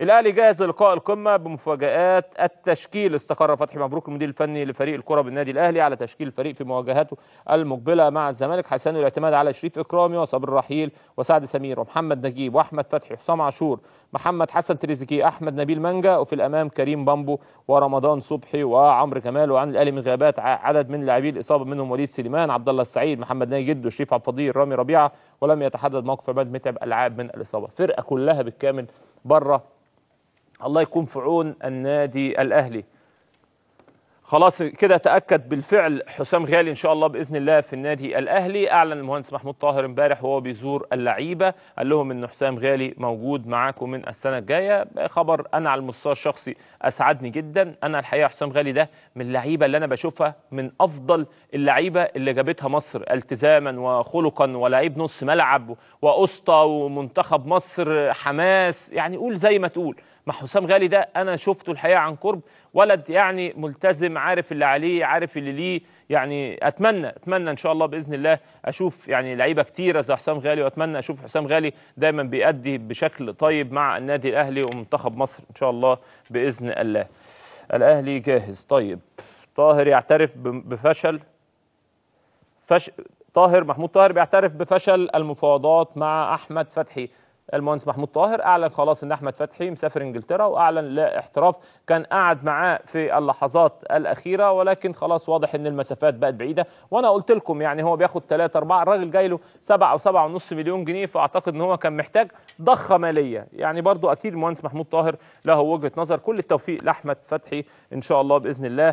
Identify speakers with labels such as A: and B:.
A: الاهلي جاهز للقاء القمة بمفاجآت التشكيل. استقر فتحي مبروك المدير الفني لفريق الكرة بالنادي الأهلي على تشكيل الفريق في مواجهاته المقبلة مع الزمالك. حيث الاعتماد على شريف إكرامي وصابر رحيل وسعد سمير ومحمد نجيب وأحمد فتحي حسام عاشور محمد حسن تريزيكي أحمد نبيل مانجا وفي الأمام كريم بامبو ورمضان صبحي وعمرو كمال وعن الأهلي من غيابات عدد من لاعبي الإصابة منهم وليد سليمان عبد الله السعيد محمد ناجي جدو شريف عبد الفضيل رامي ربيعة ولم يتحدد موقف عماد متعب ألعاب من الإصابة. فرقة كلها بالكامل بره الله يكون في عون النادي الأهلي. خلاص كده تأكد بالفعل حسام غالي إن شاء الله بإذن الله في النادي الأهلي. أعلن المهندس محمود طاهر امبارح وهو بيزور اللعيبة. قال لهم إن حسام غالي موجود معاكم من السنة الجاية. خبر أنا على المستوى الشخصي أسعدني جدا. أنا الحقيقة حسام غالي ده من اللعيبة اللي أنا بشوفها من أفضل اللعيبة اللي جابتها مصر التزاما وخلقا ولاعيب نص ملعب وأسطى ومنتخب مصر حماس. يعني قول زي ما تقول. مع حسام غالي ده أنا شفته الحقيقة عن قرب ولد يعني ملتزم عارف اللي عليه عارف اللي ليه يعني أتمنى أتمنى إن شاء الله بإذن الله أشوف يعني لعيبة كتيرة زي حسام غالي وأتمنى أشوف حسام غالي دايما بيأدي بشكل طيب مع النادي الأهلي ومنتخب مصر إن شاء الله بإذن الله. الأهلي جاهز. طيب طاهر يعترف بفشل فش... طاهر محمود طاهر بيعترف بفشل المفاوضات مع أحمد فتحي. المهندس محمود طاهر. أعلن خلاص إن أحمد فتحي مسافر إنجلترا وأعلن لاحتراف كان قاعد معاه في اللحظات الأخيرة ولكن خلاص واضح إن المسافات بقت بعيدة. وأنا قلت لكم يعني هو بياخد 3 4 الراجل جاي له 7 أو 7.5 مليون جنيه فأعتقد إن هو كان محتاج ضخة مالية. يعني برضو أكيد المهندس محمود طاهر له وجهة نظر. كل التوفيق لأحمد فتحي إن شاء الله بإذن الله.